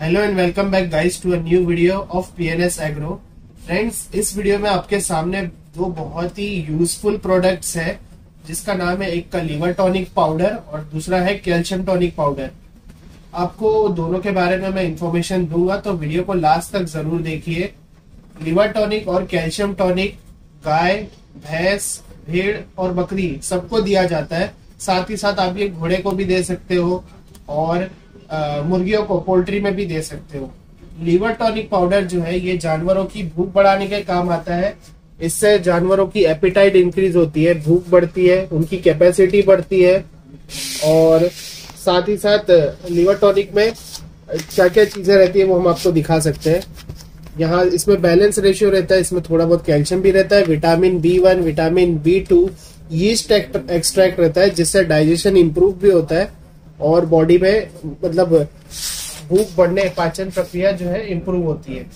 Hello and welcome back guys to a new video of PNS agro friends इस video में आपके सामने दो बहुत ही यूजफुल प्रोडक्ट्स है, जिसका नाम है एक का लिवर टॉनिक पाउडर और दूसरा है कैल्शियम टॉनिक पाउडर आपको दोनों के बारे में मैं इंफॉर्मेशन दूँगा तो वीडियो को लास्ट तक ज़रूर देखिए. लिवर टॉनिक और कैल्शियम टॉनिक गाय, भैंस, भेड़ और बकरी, सबको दिया जाता है. साथ ही साथ आप ये घोड़े को भी दे सकते हो और मुर्गियों को पोल्ट्री में भी दे सकते हो। लीवर टॉनिक पाउडर जो है, ये जानवरों की भूख बढ़ाने के काम आता है। इससे जानवरों की एपिटाइट इंक्रीज होती है, भूख बढ़ती है, उनकी कैपेसिटी बढ़ती है। और साथ ही साथ लीवर टॉनिक में क्या क्या चीज़ें रहती है वो हम आपको दिखा सकते हैं। यहाँ इसमें बैलेंस रेशियो रहता है, इसमें थोड़ा बहुत कैल्शियम भी रहता है vitamin B one vitamin B two yeast extract रहता है, जिससे डाइजेशन इंप्रूव भी होता है। और बॉडी में मतलब भूख बढ़ने, पाचन प्रक्रिया जो है इम्प्रूव होती है।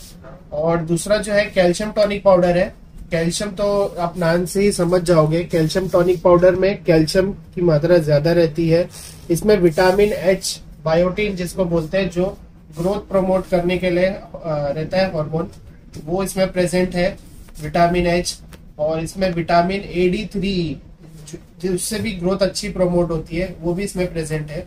और दूसरा जो है कैल्शियम टॉनिक पाउडर है। कैल्शियम तो आप नाम से ही समझ जाओगे। कैल्शियम टॉनिक पाउडर में कैल्शियम की मात्रा ज़्यादा रहती है। इसमें विटामिन एच बायोटीन जिसको बोलते हैं, जो ग्रोथ प्रमोट करने के लिए रहता है हार्मोन वो इसमें प्रेजेंट है। विटामिन एच और इसमें विटामिन ए डी थ्री जिससे भी ग्रोथ अच्छी प्रमोट होती है, वो भी इसमें प्रेजेंट है।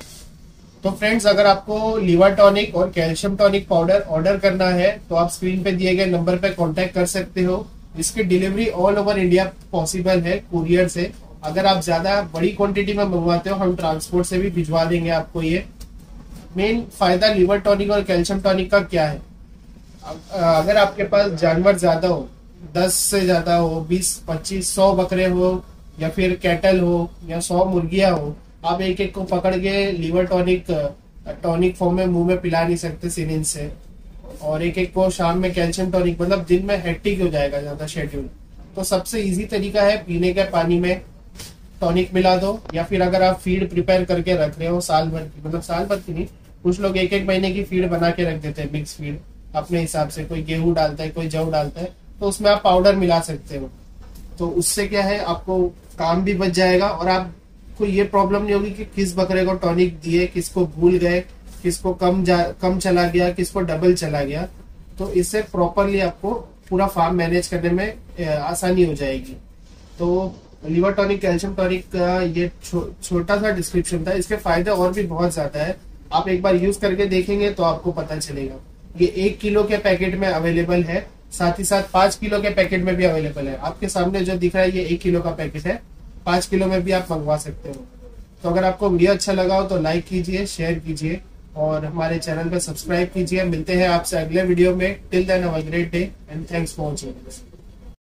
तो फ्रेंड्स अगर आपको लीवर टॉनिक और कैल्शियम टॉनिक पाउडर ऑर्डर करना है तो आप स्क्रीन पे दिए गए नंबर पे कांटेक्ट कर सकते हो। इसकी delivery all over India possible है कुरियर से। अगर आप ज़्यादा बड़ी क्वांटिटी में मंगवाते हो, हम ट्रांसपोर्ट से भी भिजवा देंगे आपको ये। मेन फ़ायदा लीवर टॉनिक और कैल्शियम टॉनिक का क्या है? अगर आपके पास जानवर ज़्यादा हो, दस से ज़्यादा हो, बीस, पच्चीस, सौ बकरे हो या फिर कैटल हो, या सौ मुर्गियाँ हो, आप एक एक को पकड़ के लीवर टॉनिक टॉनिक फॉर्म में मुँह में पिला नहीं सकते सिरिंज से। और एक एक को शाम में कैल्शियम टॉनिक मतलब दिन में हेक्टिक हो जाएगा ज़्यादा शेड्यूल तो सबसे इजी तरीका है पीने के पानी में टॉनिक मिला दो, या फिर अगर आप फ़ीड प्रिपेयर करके रख रहे हो साल भर की मतलब साल भर की नहीं, कुछ लोग एक एक महीने की फ़ीड बना के रख देते हैं मिक्स फ़ीड अपने हिसाब से, कोई गेहूँ डालता है, कोई जव डालता है तो उसमें आप पाउडर मिला सकते हो। तो उससे क्या है, आपको काम भी बच जाएगा और आपको ये प्रॉब्लम नहीं होगी कि किस बकरे को टॉनिक दिए, किसको भूल गए, किसको कम जा, कम चला गया, किसको डबल चला गया। तो इससे प्रॉपरली आपको पूरा फार्म मैनेज करने में आसानी हो जाएगी। तो लिवर टॉनिक कैल्शियम टॉनिक का ये छोटा सा डिस्क्रिप्शन था। इसके फ़ायदे और भी बहुत ज़्यादा है। आप एक बार यूज़ करके देखेंगे तो आपको पता चलेगा। ये एक किलो के पैकेट में अवेलेबल है। साथ ही साथ पाँच किलो के पैकेट में भी अवेलेबल है। आपके सामने जो दिख रहा है, ये एक किलो का पैकेट है। पाँच किलो में भी आप मंगवा सकते हो। तो अगर आपको वीडियो अच्छा लगा हो तो लाइक कीजिए शेयर कीजिए, और हमारे चैनल पर सब्सक्राइब कीजिए। मिलते हैं आपसे अगले वीडियो में। Till then have a great day and thanks for watching